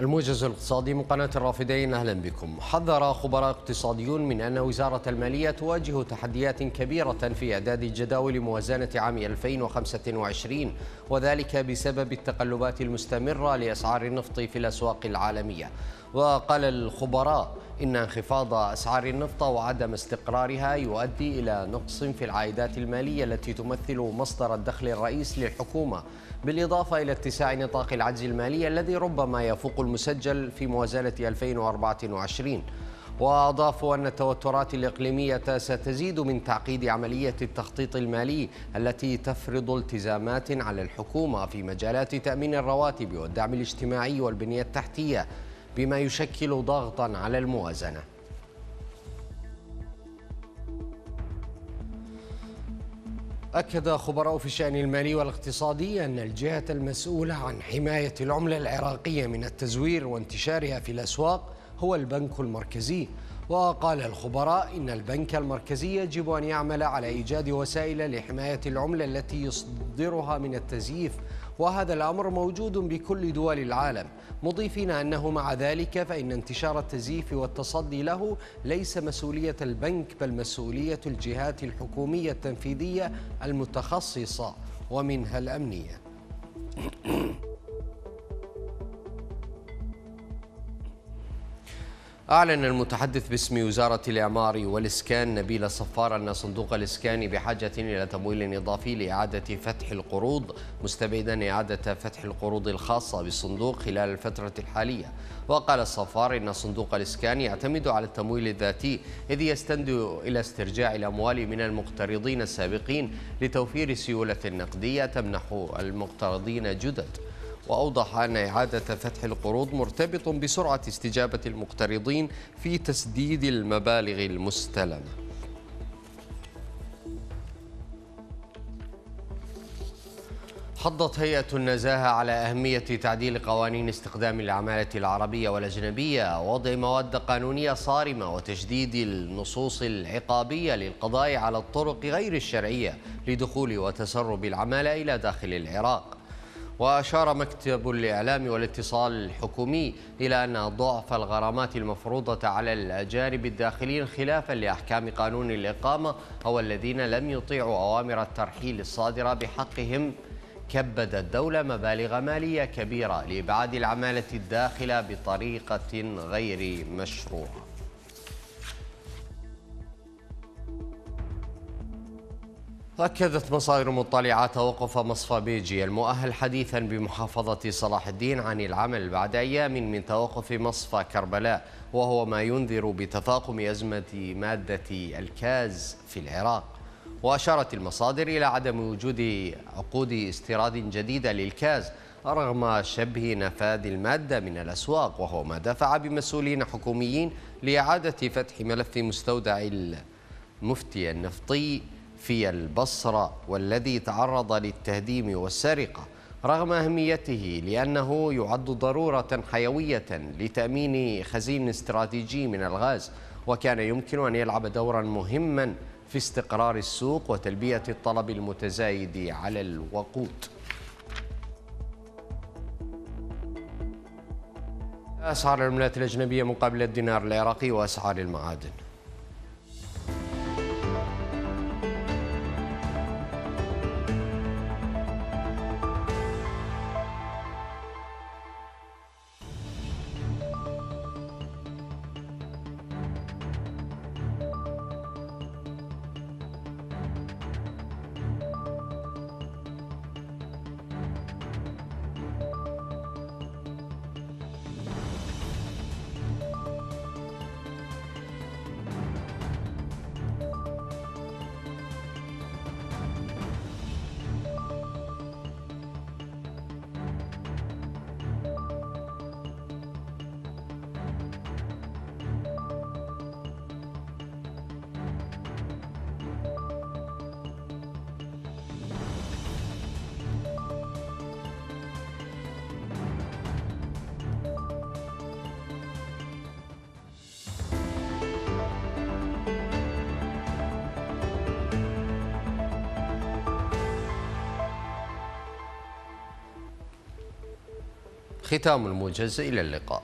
الموجز الاقتصادي من قناة الرافدين أهلا بكم. حذر خبراء اقتصاديون من أن وزارة المالية تواجه تحديات كبيرة في إعداد جداول موازنة عام 2025 وذلك بسبب التقلبات المستمرة لأسعار النفط في الأسواق العالمية. وقال الخبراء إن انخفاض أسعار النفط وعدم استقرارها يؤدي إلى نقص في العائدات المالية التي تمثل مصدر الدخل الرئيس للحكومة بالإضافة إلى اتساع نطاق العجز المالي الذي ربما يفوق المسجل في موازنة 2024 وأضافوا أن التوترات الإقليمية ستزيد من تعقيد عملية التخطيط المالي التي تفرض التزامات على الحكومة في مجالات تأمين الرواتب والدعم الاجتماعي والبنية التحتية. بما يشكل ضغطا على الموازنة. أكد خبراء في الشأن المالي والاقتصادي أن الجهة المسؤولة عن حماية العملة العراقية من التزوير وانتشارها في الأسواق هو البنك المركزي. وقال الخبراء إن البنك المركزي يجب أن يعمل على إيجاد وسائل لحماية العملة التي يصدرها من التزييف. وهذا الأمر موجود بكل دول العالم. مضيفين أنه مع ذلك فإن انتشار التزييف والتصدي له ليس مسؤولية البنك بل مسؤولية الجهات الحكومية التنفيذية المتخصصة. ومنها الأمنية. أعلن المتحدث باسم وزارة الإعمار والإسكان نبيل صفار أن صندوق الإسكان بحاجة إلى تمويل إضافي لإعادة فتح القروض مستبعدا إعادة فتح القروض الخاصة بالصندوق خلال الفترة الحالية. وقال الصفار إن صندوق الإسكان يعتمد على التمويل الذاتي إذ يستند إلى استرجاع الأموال من المقترضين السابقين لتوفير سيولة نقدية تمنح المقترضين جدد. وأوضح أن إعادة فتح القروض مرتبط بسرعة استجابة المقترضين في تسديد المبالغ المستلمة. حضت هيئة النزاهة على أهمية تعديل قوانين استخدام العمالة العربية والأجنبية ووضع مواد قانونية صارمة وتشديد النصوص العقابية للقضاء على الطرق غير الشرعية لدخول وتسرب العمالة إلى داخل العراق. وأشار مكتب الإعلام والاتصال الحكومي إلى أن ضعف الغرامات المفروضة على الأجانب الداخلين خلافا لأحكام قانون الإقامة أو الذين لم يطيعوا أوامر الترحيل الصادرة بحقهم. كبد الدولة مبالغ مالية كبيرة لإبعاد العمالة الداخلة بطريقة غير مشروعة. أكدت مصادر مطلعة توقف مصفى بيجي المؤهل حديثا بمحافظة صلاح الدين عن العمل بعد أيام من توقف مصفى كربلاء وهو ما ينذر بتفاقم أزمة مادة الكاز في العراق. وأشارت المصادر إلى عدم وجود عقود استيراد جديدة للكاز رغم شبه نفاذ المادة من الأسواق وهو ما دفع بمسؤولين حكوميين لإعادة فتح ملف مستودع المفتي النفطي في البصرة والذي تعرض للتهديم والسرقة رغم أهميته لأنه يعد ضرورة حيوية لتأمين خزين استراتيجي من الغاز وكان يمكن أن يلعب دورا مهما في استقرار السوق وتلبية الطلب المتزايد على الوقود. أسعار العملات الأجنبية مقابل الدينار العراقي وأسعار المعادن. ختام الموجز إلى اللقاء.